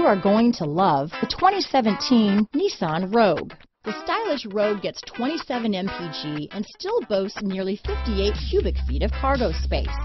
you are going to love the 2017 Nissan Rogue. The stylish Rogue gets 27 mpg and still boasts nearly 58 cubic feet of cargo space.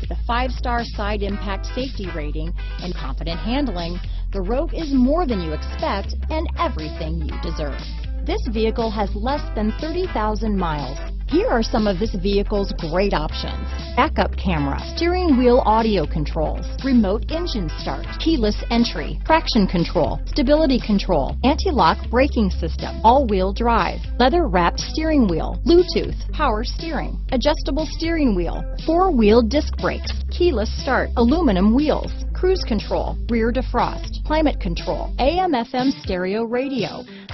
With a five-star side impact safety rating and competent handling, the Rogue is more than you expect and everything you deserve. This vehicle has less than 30,000 miles. Here are some of this vehicle's great options. Backup camera, steering wheel audio controls, remote engine start, keyless entry, traction control, stability control, anti-lock braking system, all-wheel drive, leather wrapped steering wheel, Bluetooth, power steering, adjustable steering wheel, four-wheel disc brakes, keyless start, aluminum wheels, cruise control, rear defrost, climate control, AM FM stereo radio.